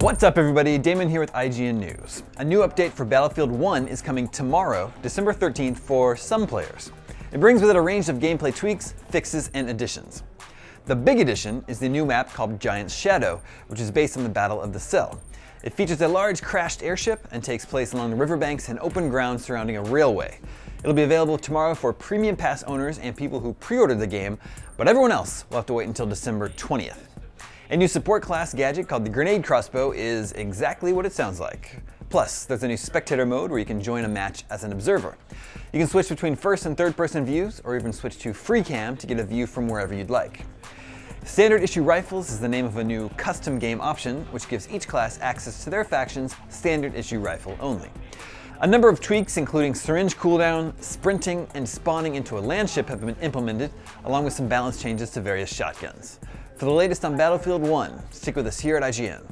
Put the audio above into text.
What's up everybody, Damon here with IGN News. A new update for Battlefield 1 is coming tomorrow, December 13th for some players. It brings with it a range of gameplay tweaks, fixes, and additions. The big addition is the new map called Giant's Shadow, which is based on the Battle of the Selle. It features a large crashed airship and takes place along the riverbanks and open ground surrounding a railway. It'll be available tomorrow for Premium Pass owners and people who pre-ordered the game, but everyone else will have to wait until December 20th. A new support class gadget called the Grenade Crossbow is exactly what it sounds like. Plus, there's a new spectator mode where you can join a match as an observer. You can switch between first and third person views, or even switch to free cam to get a view from wherever you'd like. Standard issue rifles is the name of a new custom game option, which gives each class access to their faction's standard issue rifle only. A number of tweaks, including syringe cooldown, sprinting, and spawning into a land ship have been implemented, along with some balance changes to various shotguns. For the latest on Battlefield 1, stick with us here at IGN.